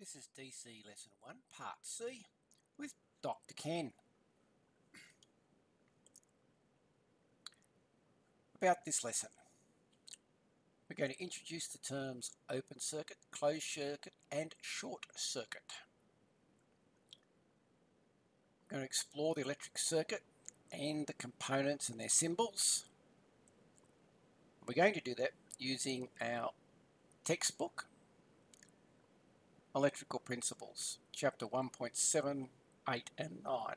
This is DC Lesson 1, Part C, with Dr. Ken. About this lesson, we're going to introduce the terms open circuit, closed circuit, and short circuit. We're going to explore the electric circuit and the components and their symbols. We're going to do that using our textbook Electrical Principles, Chapter 1.7, 8 and 9.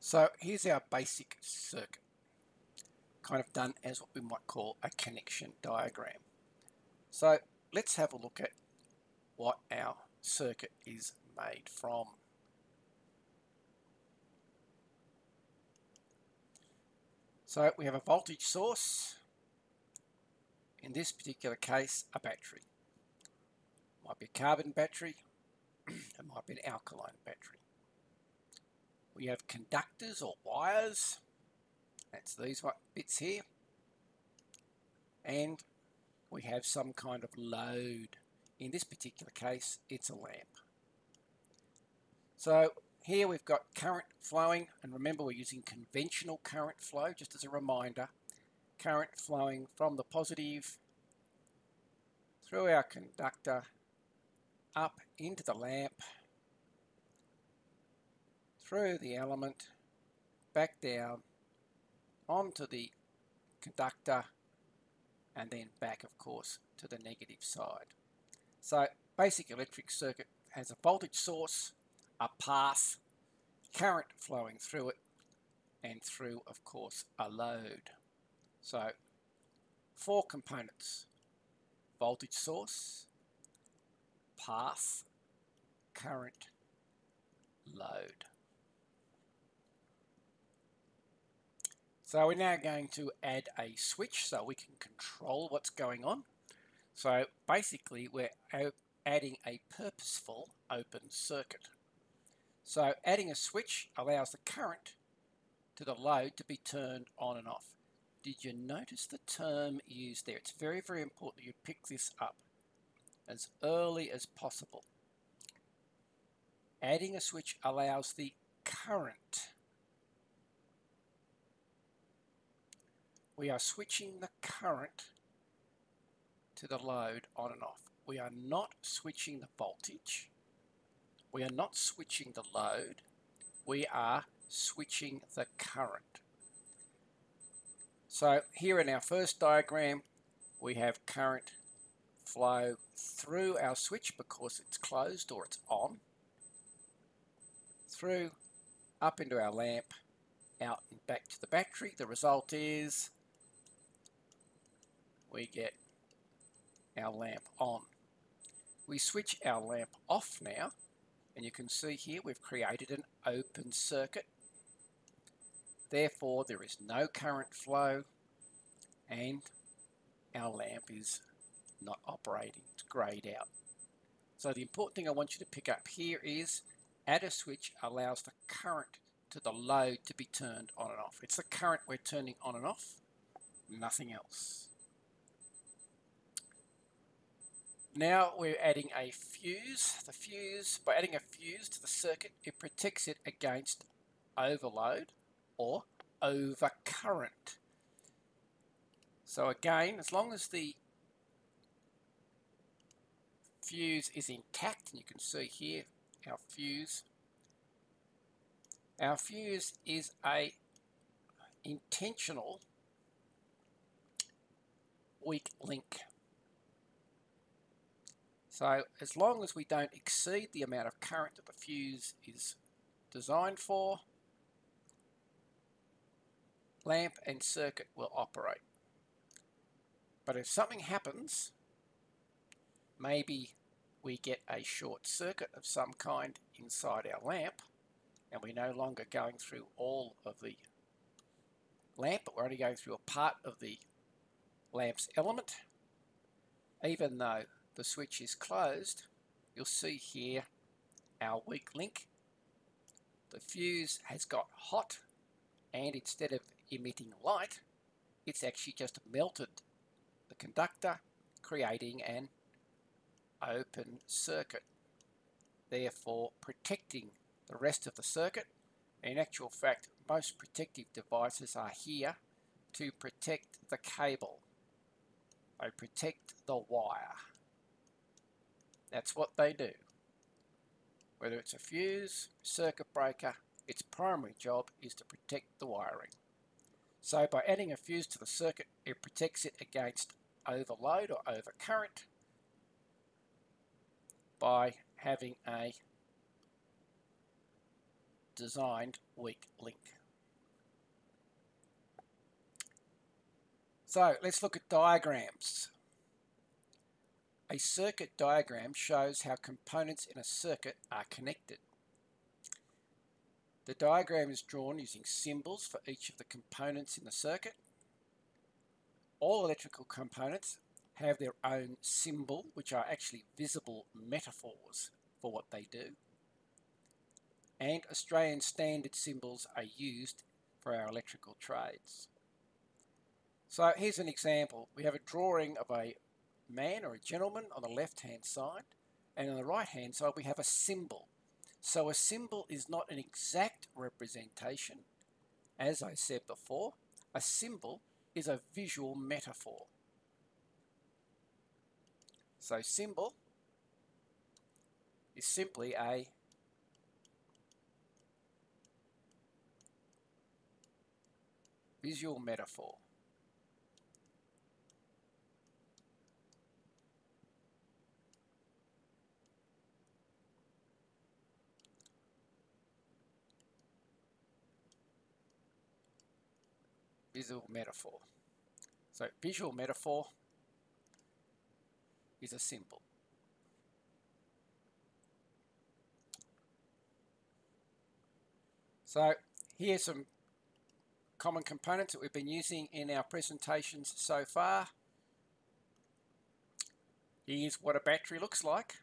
So here's our basic circuit, kind of done as what we might call a connection diagram. So let's have a look at what our circuit is made from. So we have a voltage source, in this particular case a battery. Might be a carbon battery, it might be an alkaline battery. We have conductors or wires, that's these bits here, and we have some kind of load. In this particular case, it's a lamp. So here we've got current flowing, and remember we're using conventional current flow, just as a reminder. Current flowing from the positive through our conductor up into the lamp, through the element, back down, onto the conductor, and then back, of course, to the negative side. So basic electric circuit has a voltage source, a path, current flowing through it, and through, of course, a load. So four components, voltage source, path, current, load. So we're now going to add a switch so we can control what's going on. So basically we're adding a purposeful open circuit. So adding a switch allows the current to the load to be turned on and off. Did you notice the term used there? It's very, very important you pick this up as early as possible. Adding a switch allows the current. We are switching the current to the load on and off. We are not switching the voltage. We are not switching the load. We are switching the current. So here in our first diagram, we have current flow through our switch because it's closed or it's on, through, up into our lamp, out and back to the battery. The result is we get our lamp on. We switch our lamp off now and you can see here we've created an open circuit. Therefore there is no current flow and our lamp is not operating. It's greyed out. So the important thing I want you to pick up here is add a switch allows the current to the load to be turned on and off. It's the current we're turning on and off, nothing else. Now we're adding a fuse. The fuse, by adding a fuse to the circuit, it protects it against overload or overcurrent. So again, as long as the fuse is intact and you can see here our fuse. Our fuse is a intentional weak link. So as long as we don't exceed the amount of current that the fuse is designed for lamp and circuit will operate. But if something happens maybe we get a short circuit of some kind inside our lamp and we're no longer going through all of the lamp but we're only going through a part of the lamp's element. Even though the switch is closed you'll see here our weak link. The fuse has got hot and instead of emitting light it's actually just melted the conductor creating an open circuit, therefore protecting the rest of the circuit. In actual fact, most protective devices are here to protect the cable. They protect the wire. That's what they do. Whether it's a fuse, circuit breaker, its primary job is to protect the wiring. So by adding a fuse to the circuit, it protects it against overload or overcurrent by having a designed weak link. So let's look at diagrams. A circuit diagram shows how components in a circuit are connected. The diagram is drawn using symbols for each of the components in the circuit. All electrical components have their own symbol, which are actually visible metaphors for what they do. And Australian standard symbols are used for our electrical trades. So here's an example. We have a drawing of a man or a gentleman on the left hand side and on the right hand side we have a symbol. So a symbol is not an exact representation. As I said before, a symbol is a visual metaphor. So symbol is simply a visual metaphor. visual metaphor. So visual metaphor is a symbol. So here's some common components that we've been using in our presentations so far. Here's what a battery looks like,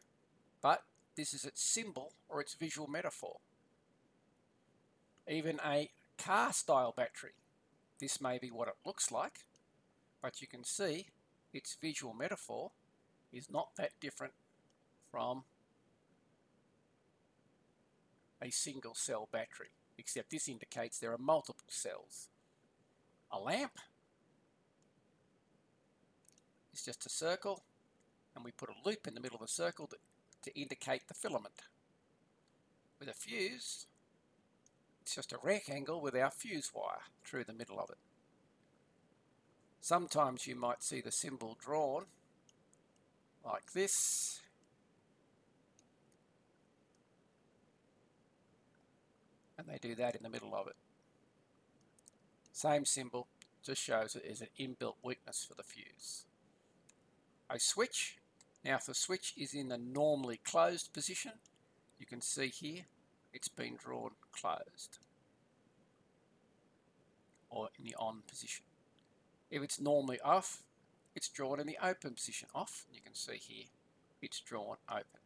but this is its symbol or its visual metaphor. Even a car style battery this may be what it looks like, but you can see its visual metaphor is not that different from a single cell battery, except this indicates there are multiple cells. A lamp is just a circle, and we put a loop in the middle of the circle to, to indicate the filament. With a fuse, it's just a rectangle with our fuse wire through the middle of it. Sometimes you might see the symbol drawn like this. And they do that in the middle of it. Same symbol, just shows it is an inbuilt weakness for the fuse. A switch, now if the switch is in the normally closed position, you can see here it's been drawn closed or in the on position. If it's normally off, it's drawn in the open position off. You can see here it's drawn open.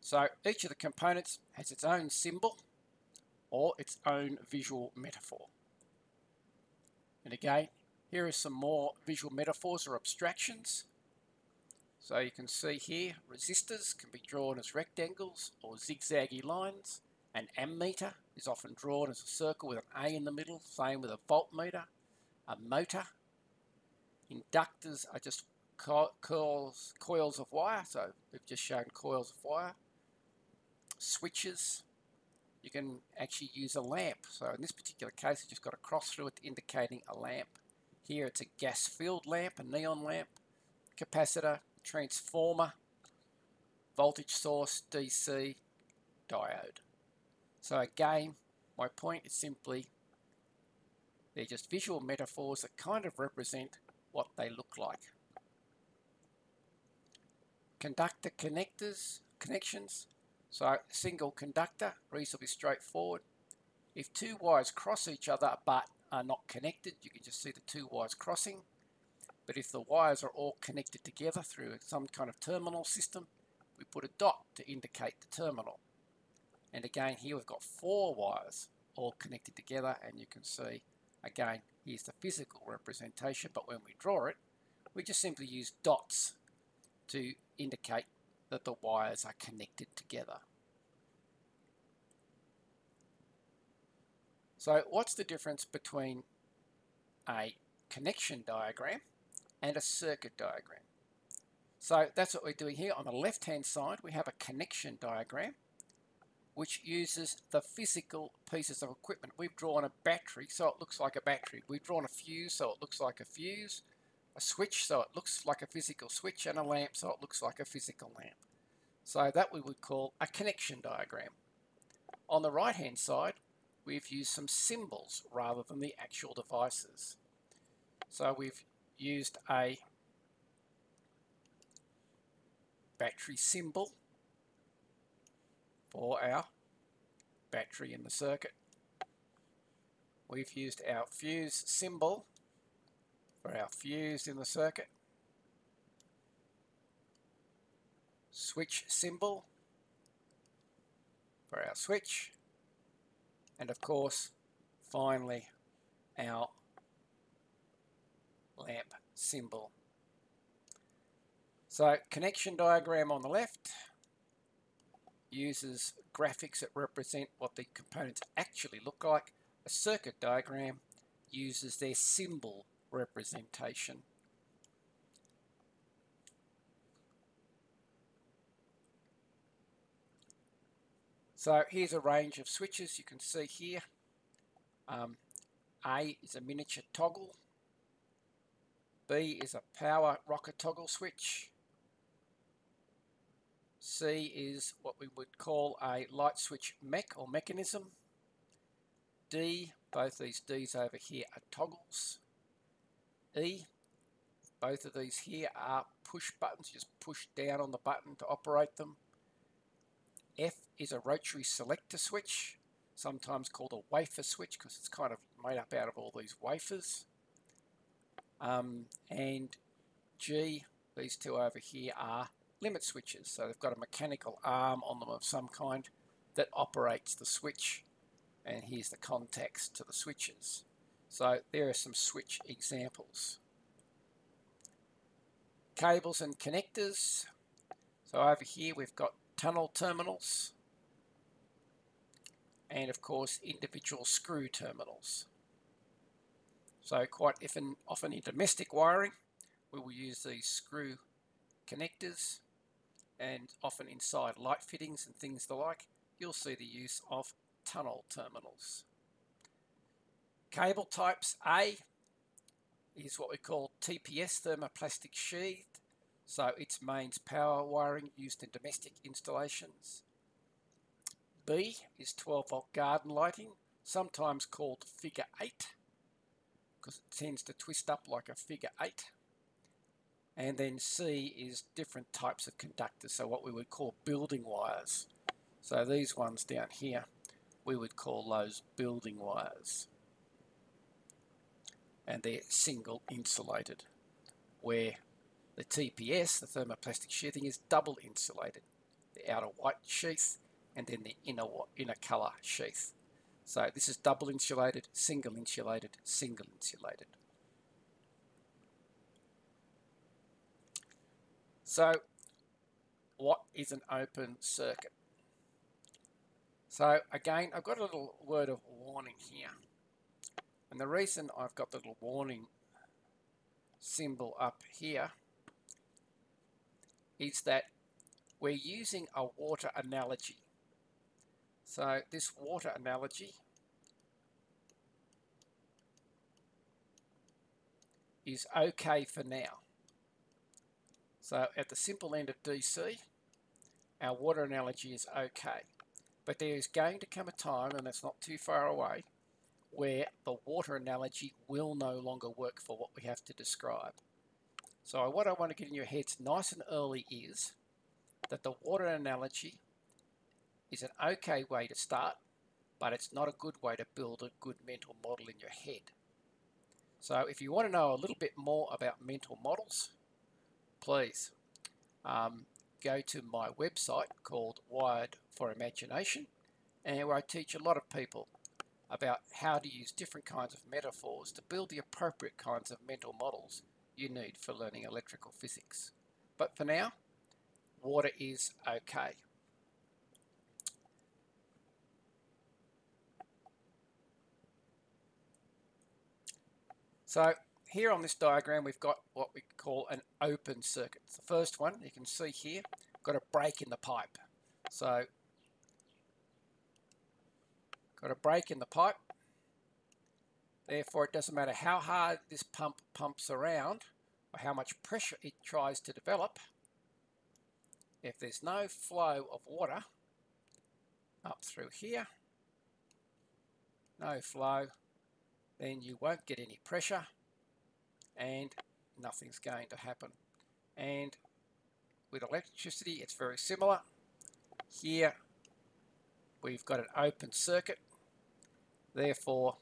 So each of the components has its own symbol or its own visual metaphor. And again, here are some more visual metaphors or abstractions. So you can see here, resistors can be drawn as rectangles or zigzaggy lines. An ammeter is often drawn as a circle with an A in the middle, same with a voltmeter, a motor. Inductors are just coils, coils of wire, so we've just shown coils of wire. Switches, you can actually use a lamp. So in this particular case, it's just got a cross through it indicating a lamp. Here it's a gas-filled lamp, a neon lamp, capacitor, transformer, voltage source, DC, diode. So again, my point is simply they're just visual metaphors that kind of represent what they look like. Conductor connectors, connections. So single conductor, reasonably straightforward. If two wires cross each other but are not connected, you can just see the two wires crossing. But if the wires are all connected together through some kind of terminal system, we put a dot to indicate the terminal. And again, here we've got four wires all connected together, and you can see, again, here's the physical representation, but when we draw it, we just simply use dots to indicate that the wires are connected together. So what's the difference between a connection diagram and a circuit diagram? So that's what we're doing here. On the left-hand side, we have a connection diagram which uses the physical pieces of equipment. We've drawn a battery so it looks like a battery. We've drawn a fuse so it looks like a fuse, a switch so it looks like a physical switch, and a lamp so it looks like a physical lamp. So that we would call a connection diagram. On the right hand side, we've used some symbols rather than the actual devices. So we've used a battery symbol for our battery in the circuit. We've used our fuse symbol for our fuse in the circuit. Switch symbol for our switch. And of course, finally, our lamp symbol. So connection diagram on the left, uses graphics that represent what the components actually look like. A circuit diagram uses their symbol representation. So here's a range of switches you can see here. Um, a is a miniature toggle. B is a power rocker toggle switch. C is what we would call a light switch mech or mechanism. D, both these Ds over here are toggles. E, both of these here are push buttons, you just push down on the button to operate them. F is a rotary selector switch, sometimes called a wafer switch because it's kind of made up out of all these wafers. Um, and G, these two over here are limit switches. So they've got a mechanical arm on them of some kind that operates the switch. And here's the contacts to the switches. So there are some switch examples. Cables and connectors. So over here we've got tunnel terminals. And of course individual screw terminals. So quite often, often in domestic wiring, we will use these screw connectors and often inside light fittings and things the like, you'll see the use of tunnel terminals. Cable types A is what we call TPS thermoplastic sheath. So its mains power wiring used in domestic installations. B is 12 volt garden lighting, sometimes called figure 8 because it tends to twist up like a figure 8. And then C is different types of conductors, so what we would call building wires. So these ones down here, we would call those building wires. And they're single insulated, where the TPS, the thermoplastic sheathing, is double insulated. The outer white sheath and then the inner, inner colour sheath. So this is double insulated, single insulated, single insulated. So what is an open circuit? So again, I've got a little word of warning here. And the reason I've got the little warning symbol up here is that we're using a water analogy. So this water analogy is okay for now. So at the simple end of DC, our water analogy is okay. But there is going to come a time, and that's not too far away, where the water analogy will no longer work for what we have to describe. So what I want to get in your heads nice and early is that the water analogy is an okay way to start, but it's not a good way to build a good mental model in your head. So if you want to know a little bit more about mental models, please um, go to my website called Wired for Imagination and where I teach a lot of people about how to use different kinds of metaphors to build the appropriate kinds of mental models you need for learning electrical physics. But for now, water is okay. So here on this diagram, we've got what we call an open circuit. The first one, you can see here, got a break in the pipe. So, got a break in the pipe. Therefore, it doesn't matter how hard this pump pumps around or how much pressure it tries to develop. If there's no flow of water up through here, no flow, then you won't get any pressure and nothing's going to happen. And with electricity, it's very similar. Here, we've got an open circuit. Therefore,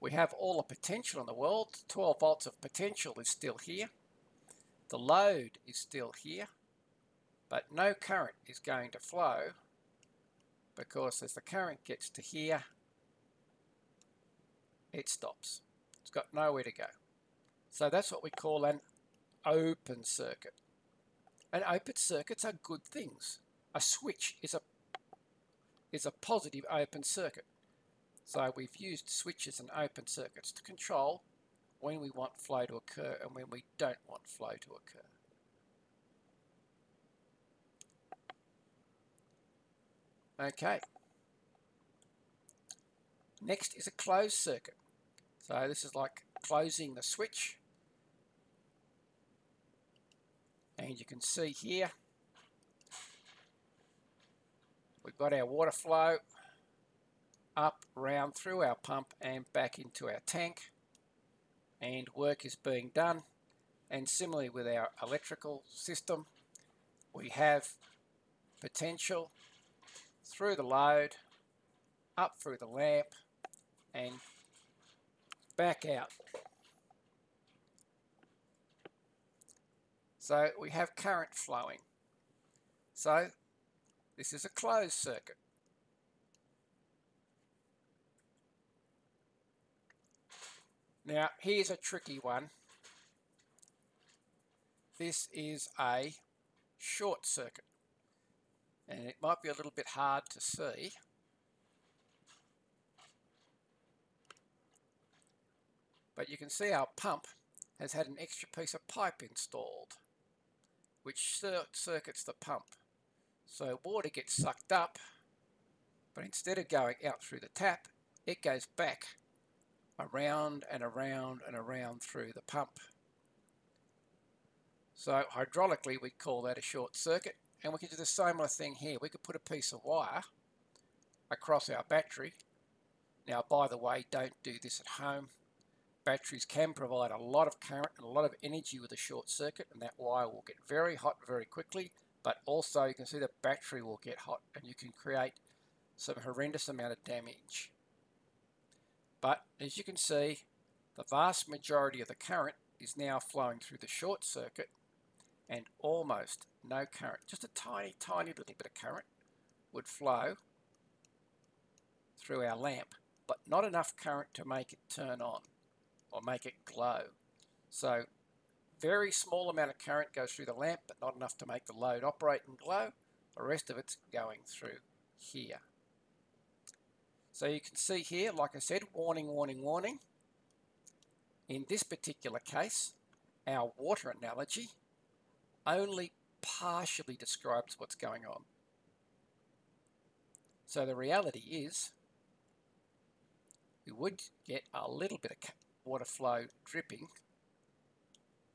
we have all the potential in the world. 12 volts of potential is still here. The load is still here, but no current is going to flow because as the current gets to here, it stops. It's got nowhere to go. So that's what we call an open circuit. And open circuits are good things. A switch is a is a positive open circuit. So we've used switches and open circuits to control when we want flow to occur and when we don't want flow to occur. Okay. Next is a closed circuit. So this is like closing the switch. And you can see here, we've got our water flow up, round through our pump and back into our tank. And work is being done. And similarly with our electrical system, we have potential through the load, up through the lamp, and back out. So we have current flowing. So this is a closed circuit. Now here's a tricky one. This is a short circuit and it might be a little bit hard to see But you can see our pump has had an extra piece of pipe installed, which circuits the pump. So water gets sucked up, but instead of going out through the tap, it goes back around and around and around through the pump. So hydraulically, we call that a short circuit. And we can do the similar thing here. We could put a piece of wire across our battery. Now, by the way, don't do this at home batteries can provide a lot of current and a lot of energy with a short circuit and that wire will get very hot very quickly but also you can see the battery will get hot and you can create some horrendous amount of damage. But as you can see the vast majority of the current is now flowing through the short circuit and almost no current, just a tiny tiny little bit of current would flow through our lamp but not enough current to make it turn on or make it glow. So very small amount of current goes through the lamp, but not enough to make the load operate and glow. The rest of it's going through here. So you can see here, like I said, warning, warning, warning. In this particular case, our water analogy only partially describes what's going on. So the reality is we would get a little bit of water flow dripping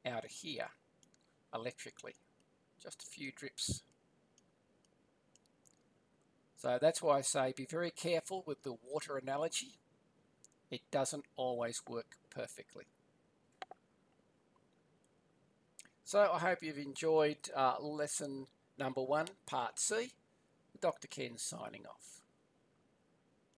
out of here electrically. Just a few drips. So that's why I say be very careful with the water analogy. It doesn't always work perfectly. So I hope you've enjoyed uh, lesson number one, part C. Dr. Ken signing off.